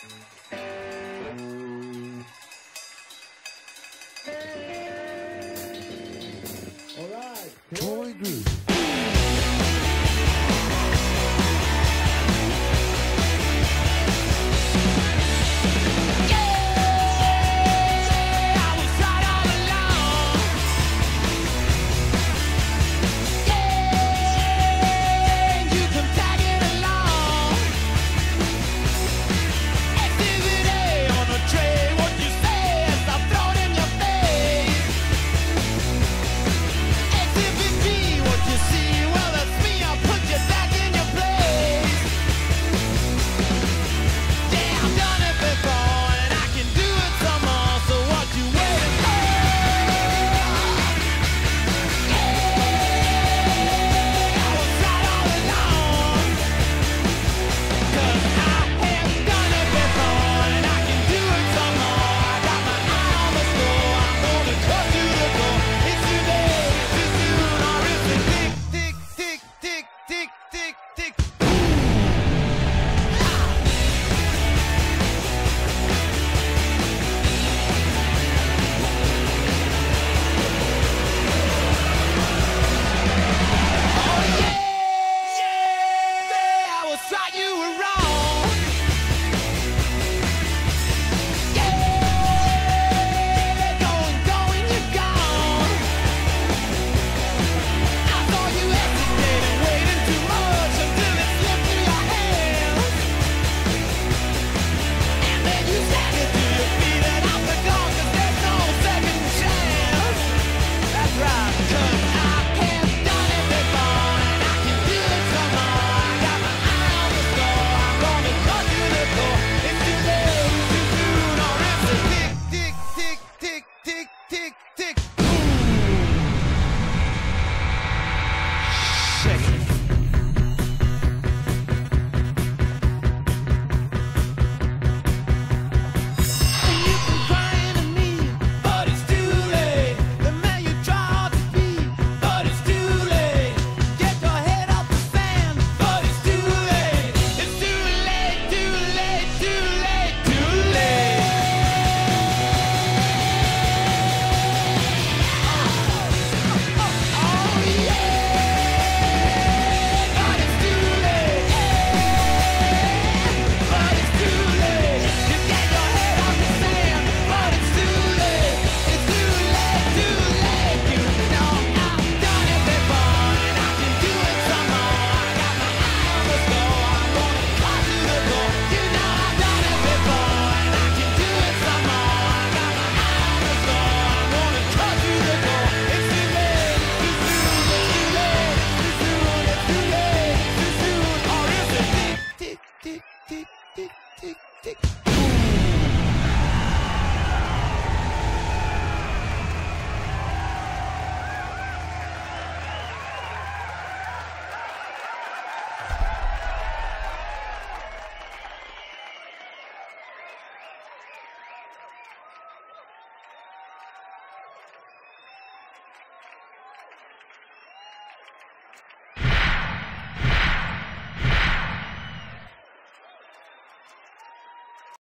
All right. Toy group. thought you were wrong.